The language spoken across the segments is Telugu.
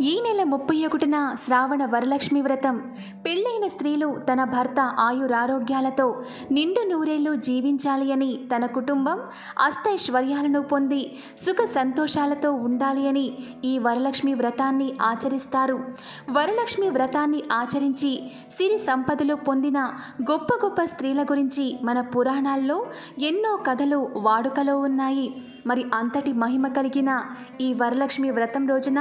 ఈ నెల ముప్పై ఒకటిన శ్రావణ వరలక్ష్మి వ్రతం. పెళ్ళైన స్త్రీలు తన భర్త ఆయురారోగ్యాలతో నిండు నూరేళ్ళు జీవించాలి అని తన కుటుంబం అష్టైశ్వర్యాలను పొంది సుఖ సంతోషాలతో ఉండాలి అని ఈ వరలక్ష్మి వ్రతాన్ని ఆచరిస్తారు. వరలక్ష్మి వ్రతాన్ని ఆచరించి సిరి సంపదలు పొందిన గొప్ప గొప్ప స్త్రీల గురించి మన పురాణాల్లో ఎన్నో కథలు వాడుకలో ఉన్నాయి. మరి అంతటి మహిమ కలిగిన ఈ వరలక్ష్మి వ్రతం రోజున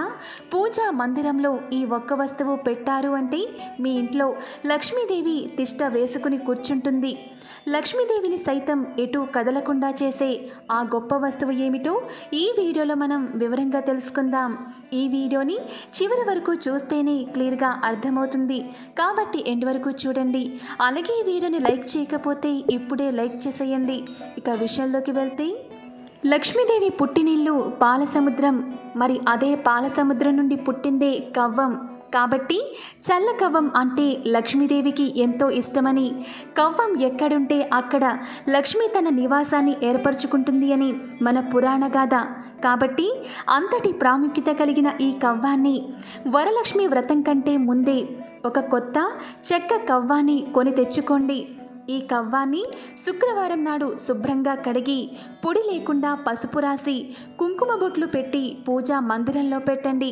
పూజా మందిరంలో ఈ ఒక్క వస్తువు పెట్టారు అంటే మీ ఇంట్లో లక్ష్మీదేవి తిష్ట వేసుకుని కూర్చుంటుంది. లక్ష్మీదేవిని సైతం ఎటు కదలకుండా చేసే ఆ గొప్ప వస్తువు ఏమిటో ఈ వీడియోలో మనం వివరంగా తెలుసుకుందాం. ఈ వీడియోని చివరి వరకు చూస్తేనే క్లియర్గా అర్థమవుతుంది. కాబట్టి ఎండ్ వరకు చూడండి. అలాగే ఈ వీడియోని లైక్ చేయకపోతే ఇప్పుడే లైక్ చేసేయండి. ఇక విషయంలోకి వెళ్తే లక్ష్మీదేవి పుట్టినిల్లు పాలసముద్రం మరి అదే పాలసముద్రం నుండి పుట్టిందే కవ్వం. కాబట్టి చల్ల కవ్వం అంటే లక్ష్మీదేవికి ఎంతో ఇష్టమని కవ్వం ఎక్కడుంటే అక్కడ లక్ష్మి తన నివాసాన్ని ఏర్పరచుకుంటుంది అని మన పురాణ గాథ. కాబట్టి అంతటి ప్రాముఖ్యత కలిగిన ఈ కవ్వాన్ని వరలక్ష్మి వ్రతం కంటే ముందే ఒక కొత్త చెక్క కవ్వాన్ని కొని తెచ్చుకోండి. ఈ కవ్వాన్ని శుక్రవారం నాడు శుభ్రంగా కడిగి పొడి లేకుండా పసుపు రాసి కుంకుమ బొట్లు పెట్టి పూజా మందిరంలో పెట్టండి.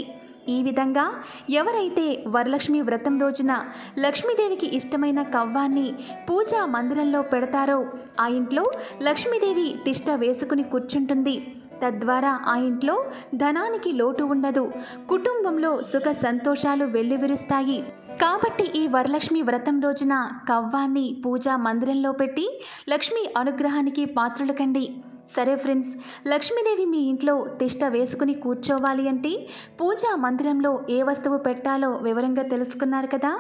ఈ విధంగా ఎవరైతే వరలక్ష్మి వ్రతం రోజున లక్ష్మీదేవికి ఇష్టమైన కవ్వాన్ని పూజా మందిరంలో పెడతారో ఆ ఇంట్లో లక్ష్మీదేవి తిష్ట వేసుకుని కూర్చుంటుంది. తద్వారా ఆ ఇంట్లో ధనానికి లోటు ఉండదు. కుటుంబంలో సుఖ సంతోషాలు వెల్లివిరుస్తాయి. కాబట్టి ఈ వరలక్ష్మి వ్రతం రోజున కవ్వాన్ని పూజా మందిరంలో పెట్టి లక్ష్మి అనుగ్రహానికి పాత్రలు కండి. సరే ఫ్రెండ్స్ లక్ష్మీదేవి మీ ఇంట్లో తిష్ట వేసుకుని కూర్చోవాలి అంటే పూజా మందిరంలో ఏ వస్తువు పెట్టాలో వివరంగా తెలుసుకున్నారు కదా?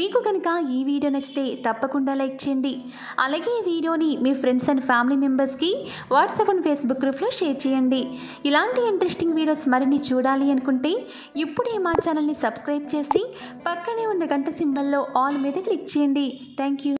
మీకు కనుక ఈ వీడియో నచ్చితే తప్పకుండా లైక్ చేయండి. అలాగే ఈ వీడియోని మీ ఫ్రెండ్స్ అండ్ ఫ్యామిలీ మెంబర్స్కి వాట్సాప్ అండ్ ఫేస్బుక్ గ్రూప్లో షేర్ చేయండి. ఇలాంటి ఇంట్రెస్టింగ్ వీడియోస్ మరిన్ని చూడాలి అనుకుంటే ఇప్పుడే మా ఛానల్ని సబ్స్క్రైబ్ చేసి పక్కనే ఉన్న గంట సింబల్లో ఆల్ మీద క్లిక్ చేయండి. Thank you